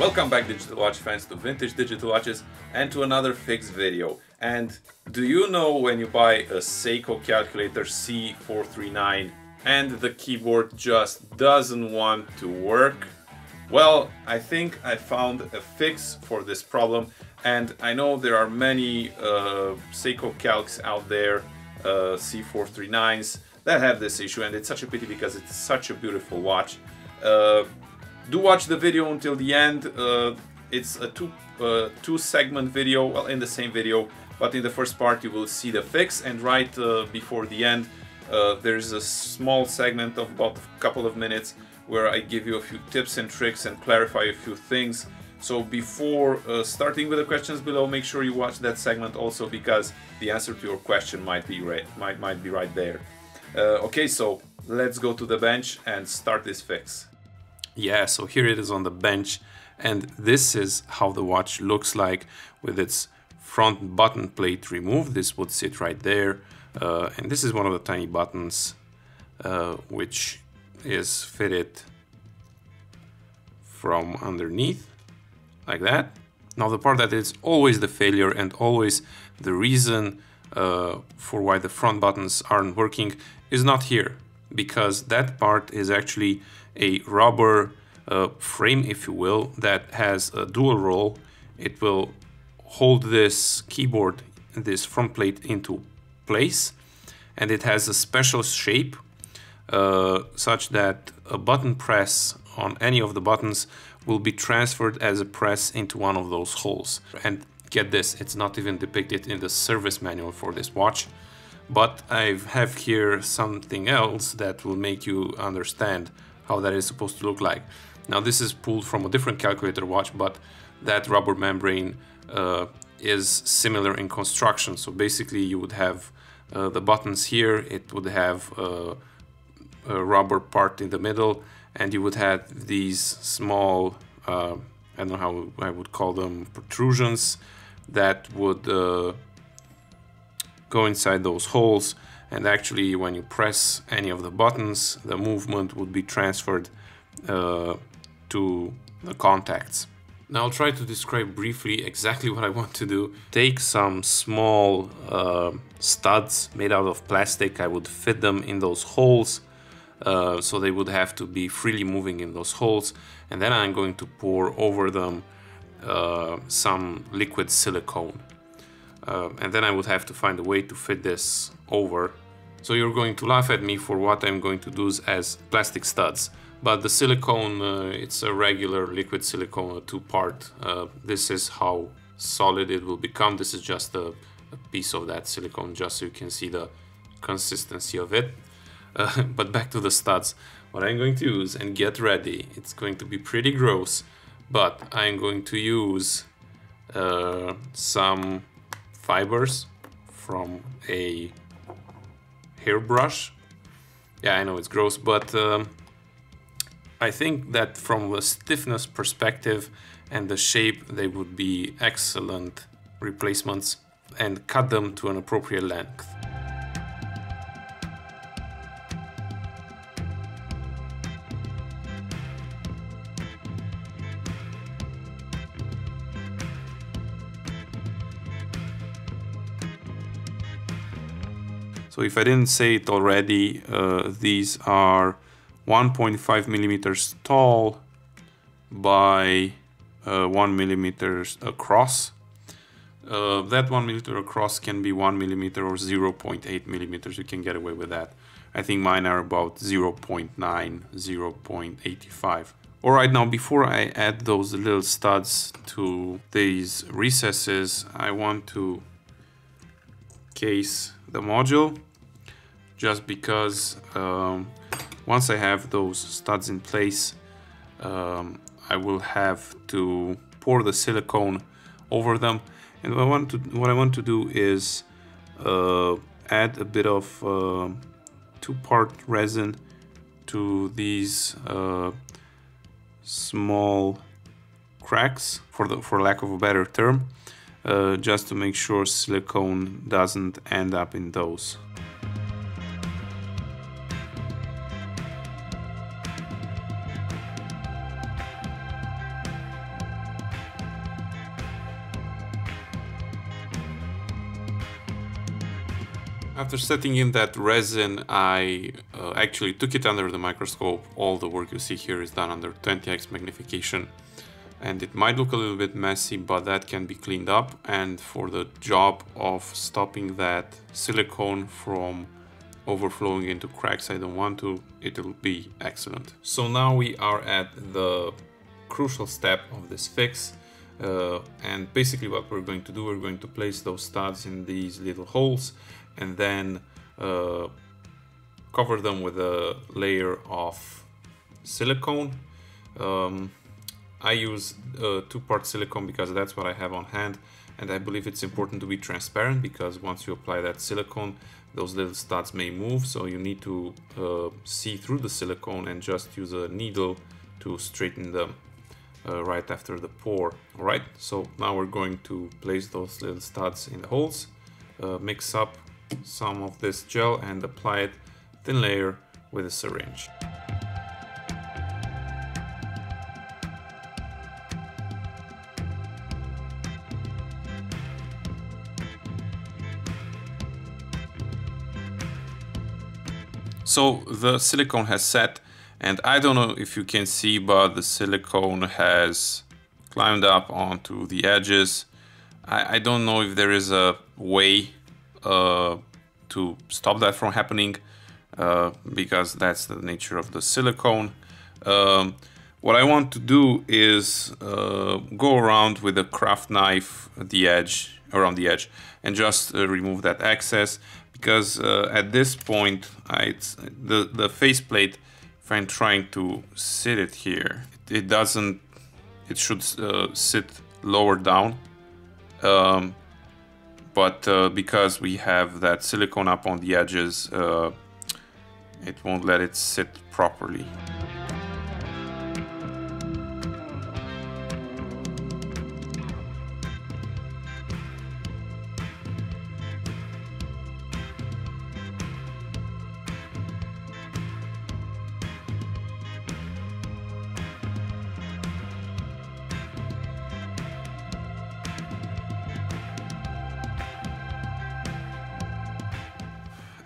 Welcome back Digital Watch fans to Vintage Digital Watches and to another fixed video. And do you know when you buy a Seiko calculator C439 and the keyboard just doesn't want to work? Well, I think I found a fix for this problem and I know there are many uh, Seiko calcs out there, uh, C439s, that have this issue and it's such a pity because it's such a beautiful watch. Uh, do watch the video until the end. Uh, it's a two, uh, two segment video, well in the same video, but in the first part you will see the fix and right uh, before the end uh, there's a small segment of about a couple of minutes where I give you a few tips and tricks and clarify a few things. So before uh, starting with the questions below, make sure you watch that segment also because the answer to your question might be right, might, might be right there. Uh, okay, so let's go to the bench and start this fix. Yeah, so here it is on the bench and this is how the watch looks like with its front button plate removed. This would sit right there uh, and this is one of the tiny buttons uh, which is fitted from underneath like that. Now the part that is always the failure and always the reason uh, for why the front buttons aren't working is not here because that part is actually a rubber uh, frame, if you will, that has a dual role. It will hold this keyboard, this front plate into place, and it has a special shape uh, such that a button press on any of the buttons will be transferred as a press into one of those holes. And get this, it's not even depicted in the service manual for this watch but I have here something else that will make you understand how that is supposed to look like. Now this is pulled from a different calculator watch, but that rubber membrane uh, is similar in construction. So basically you would have uh, the buttons here, it would have uh, a rubber part in the middle, and you would have these small, uh, I don't know how I would call them, protrusions that would uh, go inside those holes and actually when you press any of the buttons the movement would be transferred uh, to the contacts. Now I'll try to describe briefly exactly what I want to do. Take some small uh, studs made out of plastic, I would fit them in those holes uh, so they would have to be freely moving in those holes and then I'm going to pour over them uh, some liquid silicone uh, and then I would have to find a way to fit this over. So you're going to laugh at me for what I'm going to do as plastic studs. But the silicone, uh, it's a regular liquid silicone, two-part. Uh, this is how solid it will become. This is just a, a, piece of that silicone, just so you can see the consistency of it. Uh, but back to the studs. What I'm going to use, and get ready, it's going to be pretty gross, but I'm going to use uh, some fibers from a hairbrush. Yeah, I know it's gross, but um, I think that from the stiffness perspective and the shape, they would be excellent replacements and cut them to an appropriate length. So if I didn't say it already, uh, these are 1.5 millimeters tall by uh, 1 millimeters across. Uh, that 1 millimeter across can be 1 millimeter or 0.8 millimeters. You can get away with that. I think mine are about 0.9, 0.85. Alright, now before I add those little studs to these recesses, I want to case the module just because um, once I have those studs in place um, I will have to pour the silicone over them and what I want to what I want to do is uh, add a bit of uh, two-part resin to these uh, small cracks for the for lack of a better term uh, just to make sure silicone doesn't end up in those. After setting in that resin, I uh, actually took it under the microscope. All the work you see here is done under 20x magnification. And it might look a little bit messy, but that can be cleaned up. And for the job of stopping that silicone from overflowing into cracks I don't want to, it'll be excellent. So now we are at the crucial step of this fix. Uh, and basically what we're going to do, we're going to place those studs in these little holes and then uh, cover them with a layer of silicone. Um, I use uh, two-part silicone because that's what I have on hand and I believe it's important to be transparent because once you apply that silicone those little studs may move so you need to uh, see through the silicone and just use a needle to straighten them uh, right after the pour. Alright, so now we're going to place those little studs in the holes, uh, mix up some of this gel and apply it thin layer with a syringe. So the silicone has set and I don't know if you can see but the silicone has climbed up onto the edges. I, I don't know if there is a way to stop that from happening uh, because that's the nature of the silicone. Um, what I want to do is uh, go around with a craft knife the edge around the edge and just uh, remove that excess because uh, at this point I, the the faceplate if I'm trying to sit it here it, it doesn't it should uh, sit lower down um, but uh, because we have that silicone up on the edges uh, it won't let it sit properly.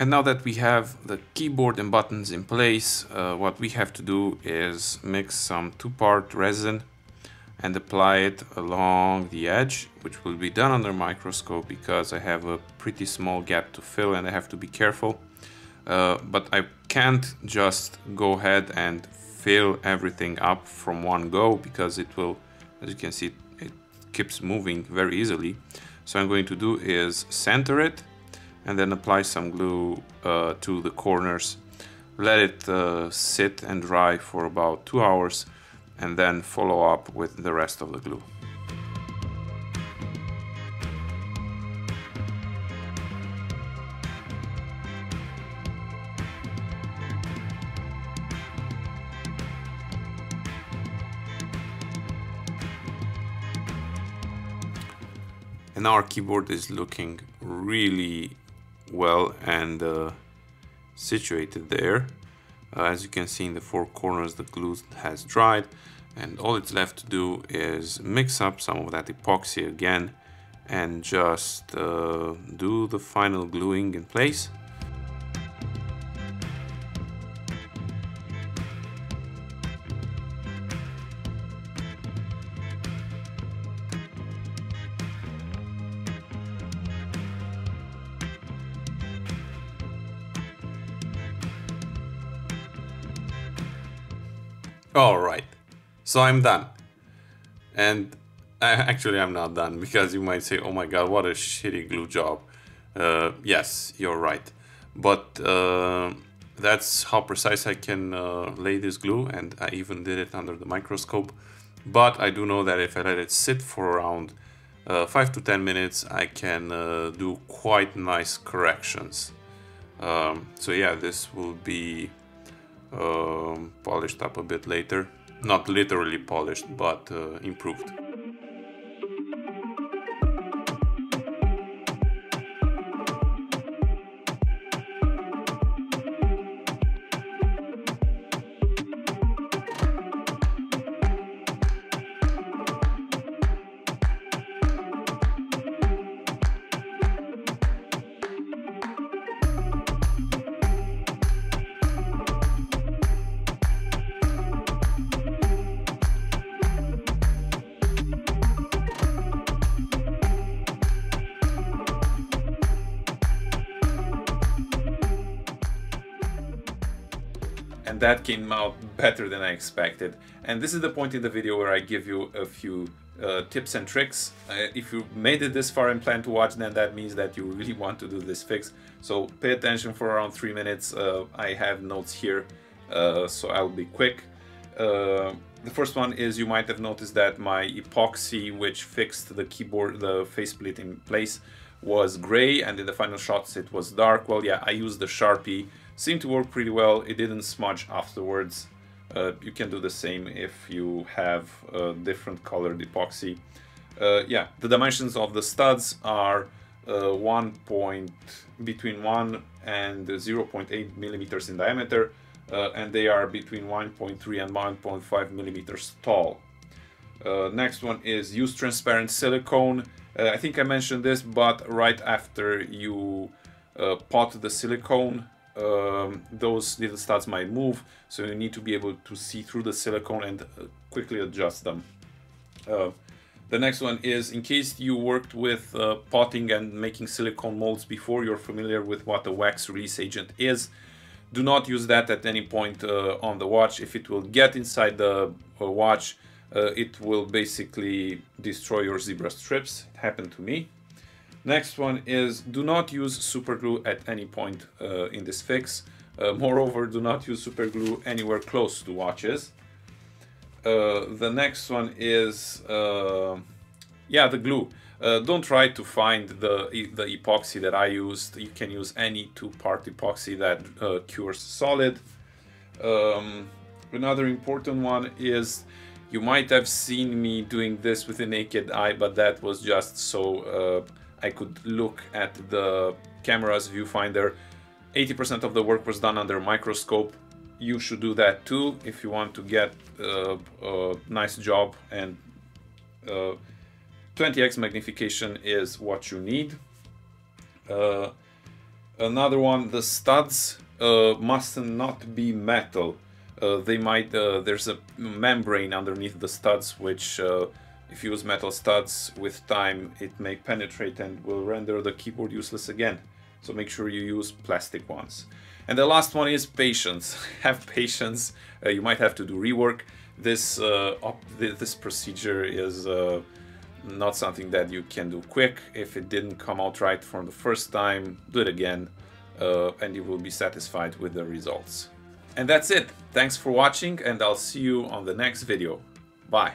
And now that we have the keyboard and buttons in place, uh, what we have to do is mix some two-part resin and apply it along the edge, which will be done under microscope because I have a pretty small gap to fill and I have to be careful. Uh, but I can't just go ahead and fill everything up from one go because it will, as you can see, it keeps moving very easily. So I'm going to do is center it and then apply some glue uh, to the corners. Let it uh, sit and dry for about two hours and then follow up with the rest of the glue. And our keyboard is looking really well and uh, situated there. Uh, as you can see in the four corners the glue has dried and all it's left to do is mix up some of that epoxy again and just uh, do the final gluing in place. All right, so I'm done. And I, actually, I'm not done because you might say, oh my god, what a shitty glue job. Uh, yes, you're right. But uh, that's how precise I can uh, lay this glue, and I even did it under the microscope. But I do know that if I let it sit for around uh, 5 to 10 minutes, I can uh, do quite nice corrections. Um, so yeah, this will be polished up a bit later. Not literally polished, but uh, improved. And that came out better than I expected. And this is the point in the video where I give you a few uh, tips and tricks. Uh, if you made it this far and plan to watch, then that means that you really want to do this fix. So pay attention for around three minutes. Uh, I have notes here, uh, so I'll be quick. Uh, the first one is you might have noticed that my epoxy, which fixed the keyboard, the faceplate in place, was gray, and in the final shots it was dark. Well, yeah, I used the Sharpie. Seemed to work pretty well. It didn't smudge afterwards. Uh, you can do the same if you have a different colored epoxy. Uh, yeah, the dimensions of the studs are uh, 1 point between 1 and 0.8 millimeters in diameter, uh, and they are between 1.3 and 1.5 millimeters tall. Uh, next one is use transparent silicone. Uh, I think I mentioned this, but right after you pot the silicone, um, those little studs might move, so you need to be able to see through the silicone and uh, quickly adjust them. Uh, the next one is in case you worked with uh, potting and making silicone molds before you're familiar with what a wax release agent is, do not use that at any point uh, on the watch. If it will get inside the uh, watch, uh, it will basically destroy your zebra strips. It happened to me. Next one is do not use super glue at any point uh, in this fix. Uh, moreover, do not use super glue anywhere close to watches. Uh, the next one is, uh, yeah, the glue. Uh, don't try to find the, the epoxy that I used. You can use any two-part epoxy that uh, cures solid. Um, another important one is you might have seen me doing this with a naked eye, but that was just so I could look at the camera's viewfinder. 80% of the work was done under microscope. You should do that too if you want to get uh, a nice job and uh, 20x magnification is what you need. Uh, another one, the studs uh, must not be metal. Uh, they might, uh, there's a membrane underneath the studs which if you use metal studs with time, it may penetrate and will render the keyboard useless again. So make sure you use plastic ones. And the last one is patience. have patience. Uh, you might have to do rework. This uh, this procedure is uh, not something that you can do quick. If it didn't come out right from the first time, do it again, uh, and you will be satisfied with the results. And that's it. Thanks for watching, and I'll see you on the next video. Bye.